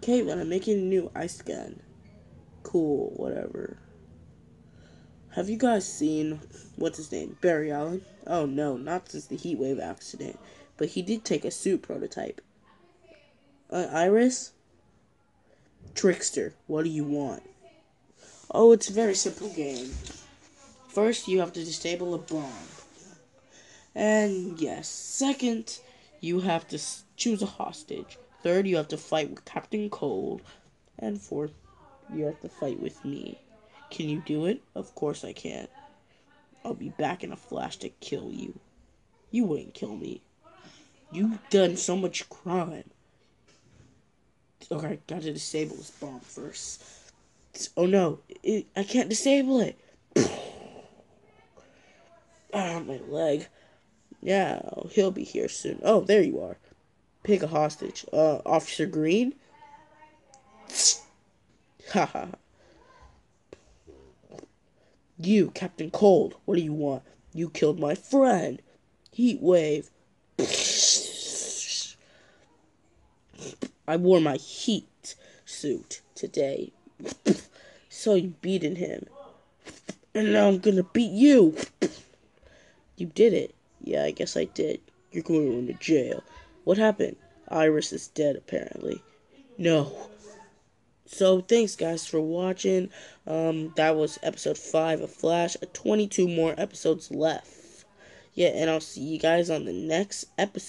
Caitlin, I'm making a new ice gun. Cool, whatever. Have you guys seen what's his name? Barry Allen? Oh no, not since the heat wave accident. But he did take a suit prototype. Uh, Iris? Trickster, what do you want? Oh, it's a very simple game. First, you have to disable a bomb. And yes, second, you have to choose a hostage. Third, you have to fight with Captain Cold. And fourth, you have to fight with me. Can you do it? Of course I can. I'll be back in a flash to kill you. You wouldn't kill me. You've done so much crime. Okay, gotta disable this bomb first. Oh no, it, I can't disable it. ah, my leg. Yeah, he'll be here soon. Oh, there you are. Pick a hostage. Uh, Officer Green? Haha. you, Captain Cold, what do you want? You killed my friend. Heat wave. I wore my heat suit today. so you beaten him. And now I'm gonna beat you. You did it. Yeah, I guess I did. You're going to jail. What happened? Iris is dead, apparently. No. So, thanks, guys, for watching. Um, that was episode 5 of Flash. 22 more episodes left. Yeah, and I'll see you guys on the next episode.